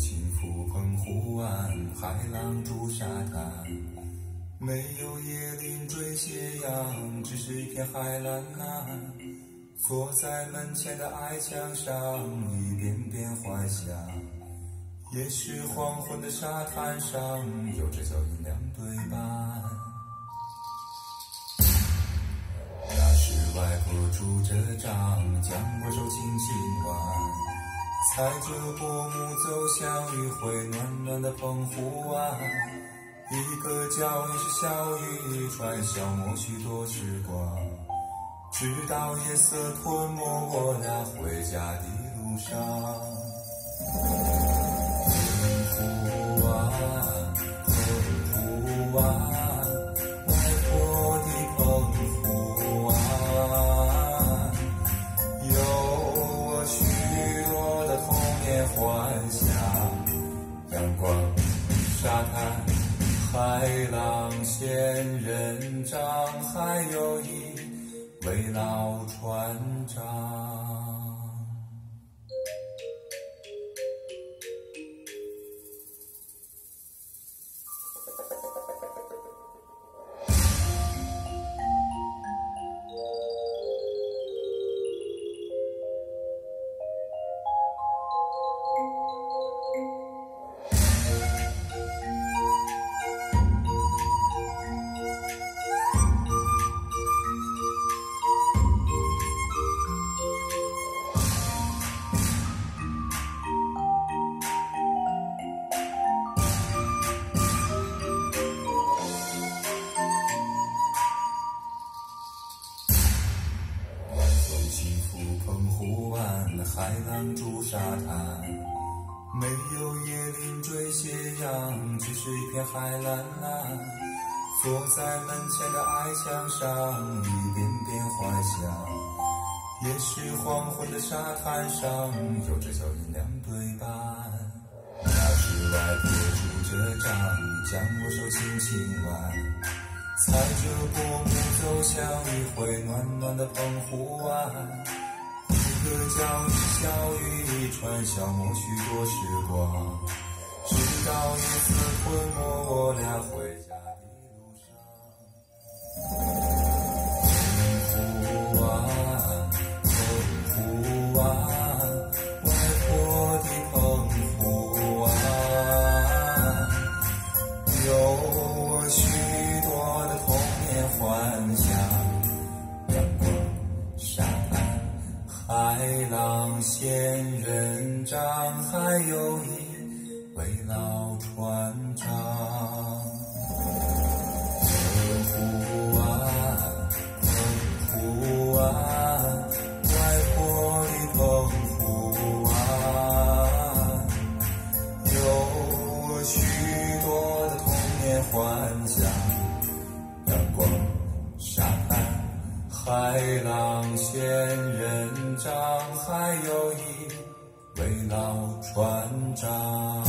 轻拂澎湖湾，海浪逐沙滩。没有椰林缀斜阳，只是一片海蓝蓝。坐在门前的矮墙上，一遍遍怀想。也是黄昏的沙滩上，有着脚印两对半。那时外婆拄着杖，将我手轻轻挽，踩着薄暮走向余晖暖暖的澎湖湾。一个脚印是笑语一串，消磨许多时光，直到夜色吞没我俩回家的路上。海浪仙人掌，还有一位老船长。湖岸海浪逐沙滩，没有椰林缀斜阳，只是一片海蓝蓝。坐在门前的矮墙上，一遍遍幻想。也是黄昏的沙滩上，有着脚印两对半。那时外婆拄着杖，将我手轻轻挽，踩着薄暮走向余晖暖暖的澎湖湾。个脚印小渔船，消磨许多时光，直到夜色吞没我俩回家的路上。澎湖湾，澎湖湾，外婆的澎湖湾，有我许多的童年幻想。仙人掌，还有一位老船长。澎湖湾，澎湖湾，外婆的澎湖湾，有我许多的童年幻想。阳光，沙滩，海浪仙为老船长